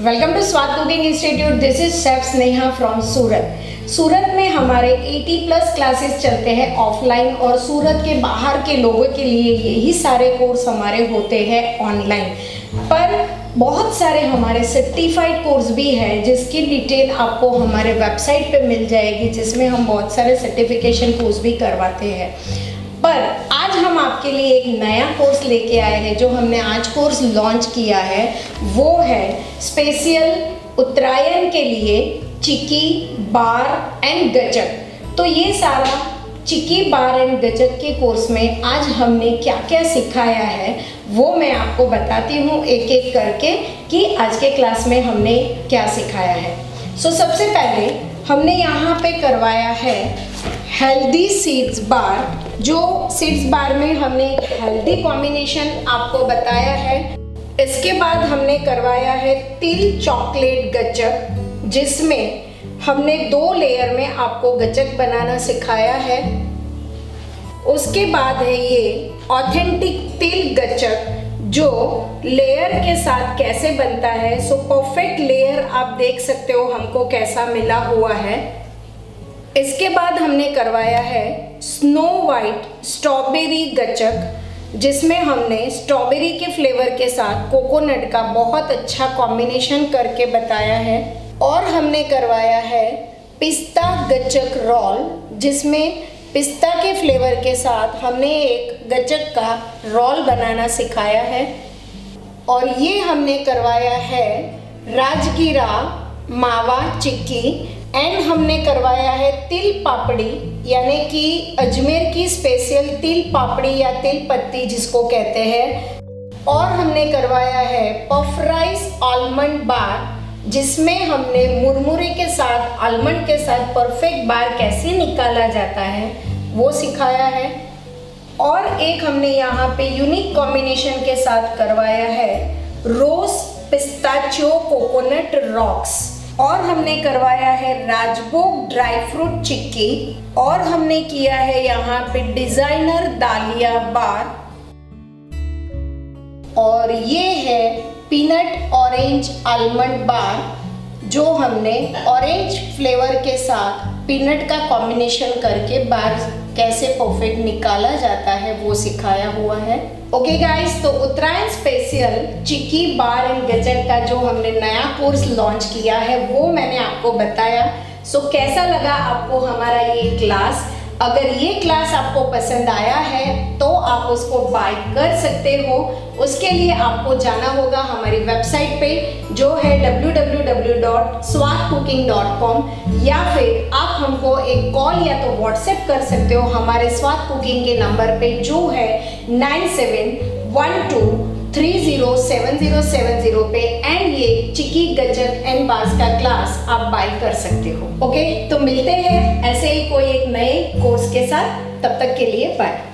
Welcome to Swad cooking institute this is chef Sneha from Surat Surat में हमारे 80 plus classes चलते हैं offline और सूरत के बाहर के लोगों के लिए यही सारे कोर्स हमारे होते हैं ऑनलाइन पर बहुत सारे हमारे सर्टिफाइड कोर्स भी है जिसकी डिटेल आपको हमारे वेबसाइट पे मिल जाएगी, जिसमें हम बहुत सारे सर्टिफिकेशन कोर्स भी करवाते हैं। पर हम आपके लिए एक नया कोर्स लेके आए हैं जो हमने आज कोर्स लॉन्च किया है वो है स्पेशल उत्तरायण के लिए चिकी बार एंड गचक तो ये सारा चिकी बार एंड गचक के कोर्स में आज हमने क्या क्या सिखाया है वो मैं आपको बताती हूँ एक एक करके कि आज के क्लास में हमने क्या सिखाया है। सो so, सबसे पहले हमने यहाँ पे करवाया है हेल्दी सीड्स बार जो सीड्स बार में हमने हेल्दी कॉम्बिनेशन आपको बताया है, इसके बाद हमने करवाया है तिल चॉकलेट गचक जिसमें हमने दो लेयर में आपको गचक बनाना सिखाया है। उसके बाद है ये ऑथेंटिक तिल गचक जो लेयर के साथ कैसे बनता है सो परफेक्ट लेयर आप देख सकते हो हमको कैसा मिला हुआ है। इसके बाद हमने करवाया है स्नो वाइट स्ट्रॉबेरी गचक, जिसमें हमने स्ट्रॉबेरी के फ्लेवर के साथ कोकोनट का बहुत अच्छा कॉम्बिनेशन करके बताया है। और हमने करवाया है पिस्ता गचक रोल, जिसमें पिस्ता के फ्लेवर के साथ हमने एक गचक का रोल बनाना सिखाया है। और ये हमने करवाया है राजगिरा मावा चिक्की एंड हमने करवाया है तिल पापड़ी, यानी कि अजमेर की स्पेशल तिल पापड़ी या तिल पत्ती जिसको कहते हैं। और हमने करवाया है पफ राइस आलमंड बार जिसमें हमने मुरमुरे के साथ आलमंड के साथ परफेक्ट बार कैसे निकाला जाता है, वो सिखाया है। और एक हमने यहाँ पे यूनिक कॉम्बिनेशन के साथ करवाया है रोज पिस्ताचियो कोकोनट रॉक्स और हमने करवाया है राजभोग ड्राई फ्रूट चिक्की, और हमने किया है यहाँ पे डिज़ाइनर दालिया बार। और ये है पीनट ऑरेंज आलमंड बार, जो हमने ऑरेंज फ्लेवर के साथ पीनट का कॉम्बिनेशन करके बार कैसे परफेक्ट निकाला जाता है वो सिखाया हुआ है। ओके okay गाइस तो Uttarayan special chikki bar and gazette का जो हमने नया कोर्स लॉन्च किया है वो मैंने आपको बताया। सो so, कैसा लगा आपको हमारा ये क्लास अगर ये क्लास आपको पसंद आया है उसको बाय कर सकते हो, उसके लिए आपको जाना होगा हमारी वेबसाइट पे, जो है www.swadcooking.com या फिर आप हमको एक कॉल या तो व्हाट्सएप कर सकते हो हमारे स्वाद कुकिंग के नंबर पे, जो है nine seven one two three zero seven zero seven zero पे एंड ये चिकी गजक एंड बास का क्लास आप बाय कर सकते हो। ओके तो मिलते हैं ऐसे ही कोई एक नए कोर्स के साथ, तब तक के लिए बाय